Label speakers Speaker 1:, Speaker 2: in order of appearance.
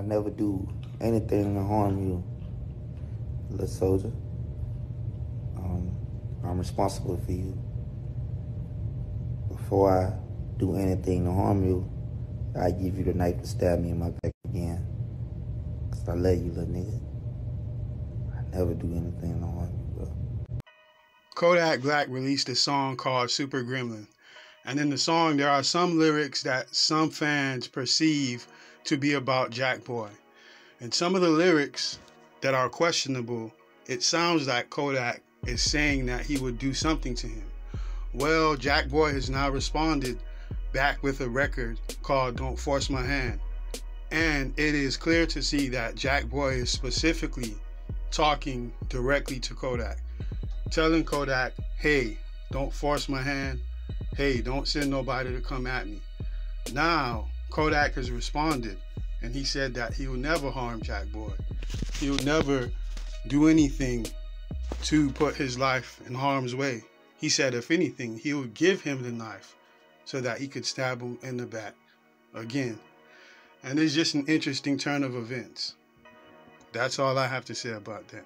Speaker 1: I never do anything to harm you, little soldier. Um, I'm responsible for you. Before I do anything to harm you, I give you the knife and stab me in my back again. Cause I love you, little nigga. I never do anything to harm you, bro.
Speaker 2: Kodak Black released a song called Super Gremlin. And in the song, there are some lyrics that some fans perceive to be about Jackboy. And some of the lyrics that are questionable, it sounds like Kodak is saying that he would do something to him. Well, Jackboy has now responded back with a record called Don't Force My Hand. And it is clear to see that Jackboy is specifically talking directly to Kodak, telling Kodak, hey, don't force my hand. Hey, don't send nobody to come at me. Now, Kodak has responded and he said that he will never harm Jackboy. He will never do anything to put his life in harm's way. He said, if anything, he would give him the knife so that he could stab him in the back again. And it's just an interesting turn of events. That's all I have to say about that.